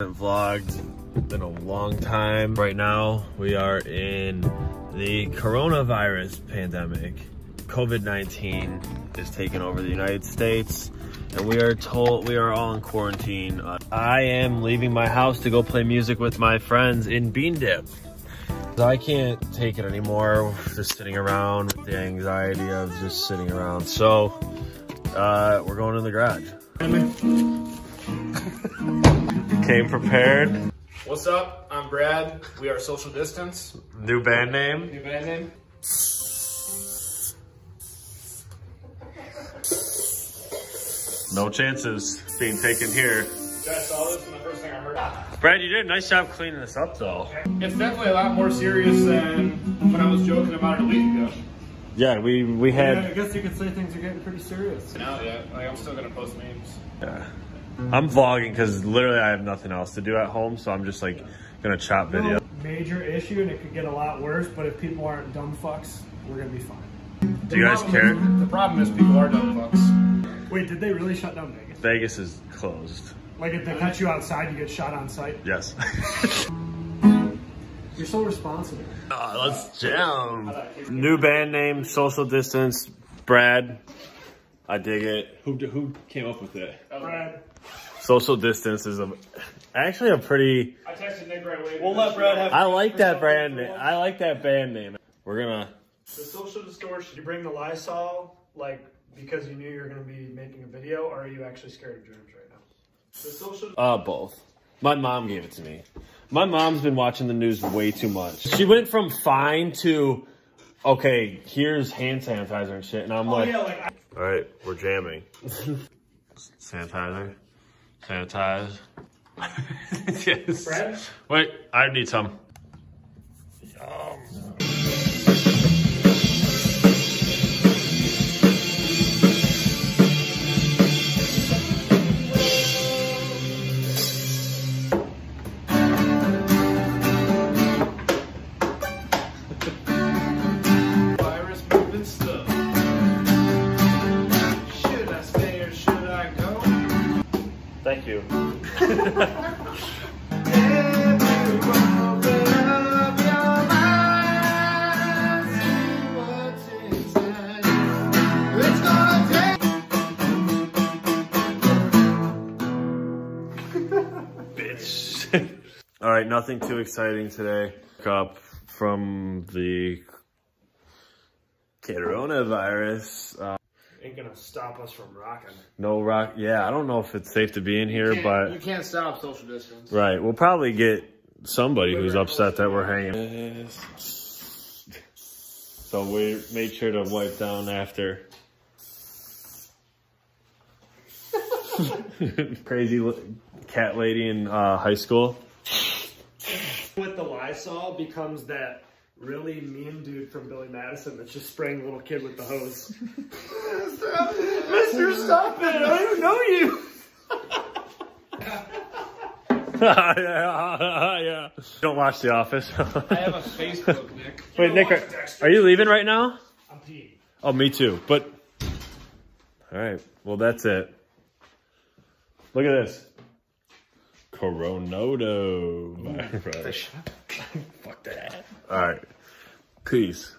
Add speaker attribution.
Speaker 1: haven't vlogged been a long time. Right now, we are in the coronavirus pandemic. COVID-19 is taking over the United States and we are told we are all in quarantine. Uh, I am leaving my house to go play music with my friends in Bean Dip. I can't take it anymore, just sitting around with the anxiety of just sitting around. So, uh, we're going in the garage. Came prepared.
Speaker 2: What's up? I'm Brad. We are Social Distance.
Speaker 1: New band name.
Speaker 2: New band name.
Speaker 1: No chances being taken here.
Speaker 2: I saw this and the first thing I heard.
Speaker 1: Brad, you did a nice job cleaning this up though.
Speaker 2: It's definitely a lot more serious than when I was joking about it a week ago.
Speaker 1: Yeah, we, we
Speaker 3: Yeah, I guess you could say things are getting pretty serious.
Speaker 2: Now, yeah, like I'm still gonna post memes.
Speaker 1: yeah. I'm vlogging because literally I have nothing else to do at home. So I'm just like gonna chop video.
Speaker 3: Major issue, and it could get a lot worse. But if people aren't dumb fucks, we're gonna be fine.
Speaker 1: Do you guys care?
Speaker 2: Is, the problem is people are dumb fucks.
Speaker 3: Wait, did they really shut down Vegas?
Speaker 1: Vegas is closed.
Speaker 3: Like if they catch you outside, you get shot on sight.
Speaker 1: Yes.
Speaker 3: You're so responsible.
Speaker 1: Uh, let's jam. New band name, Social Distance, Brad. I dig it. Who, who came up with it?
Speaker 3: Brad,
Speaker 1: Social Distance is a, actually a pretty,
Speaker 2: I texted Nick right away.
Speaker 3: we'll let Brad have.
Speaker 1: I like that brand name. I like that band name. We're gonna,
Speaker 3: The social distortion. You bring the Lysol, like because you knew you were gonna be making a video, or are you actually scared of germs right now? The social.
Speaker 1: uh, both. My mom gave it to me. My mom's been watching the news way too much. She went from fine to, okay, here's hand sanitizer and shit. And I'm
Speaker 3: Oh
Speaker 1: like,
Speaker 3: yeah, like I,
Speaker 1: All right, we're jamming. Sanitizer. Sanitize. yes.
Speaker 3: Brad?
Speaker 1: Wait, I need some.
Speaker 2: Gonna take.
Speaker 1: Bitch. All right, nothing too exciting today. Up from the coronavirus. Uh,
Speaker 3: ain't gonna stop us from rocking.
Speaker 1: no rock. Yeah, I don't know if it's safe to be in here, but you
Speaker 2: can't stop social distance.
Speaker 1: right, we'll probably get somebody who's upset that we're hanging. So we made sure to wipe down after. Crazy cat lady in uh, high school.
Speaker 3: With the Lysol becomes that really mean dude from Billy Madison that's just spraying the little kid with the hose. Mister, stop it! I don't even know you.
Speaker 1: yeah, yeah. Don't watch The Office.
Speaker 2: I have a Facebook, Nick.
Speaker 1: Wait, Nick, are, are you leaving right now?
Speaker 3: I'm peeing.
Speaker 1: Oh, me too. But all right. Well, that's it. Look at this. Coronodo. Fuck that. All right. Peace.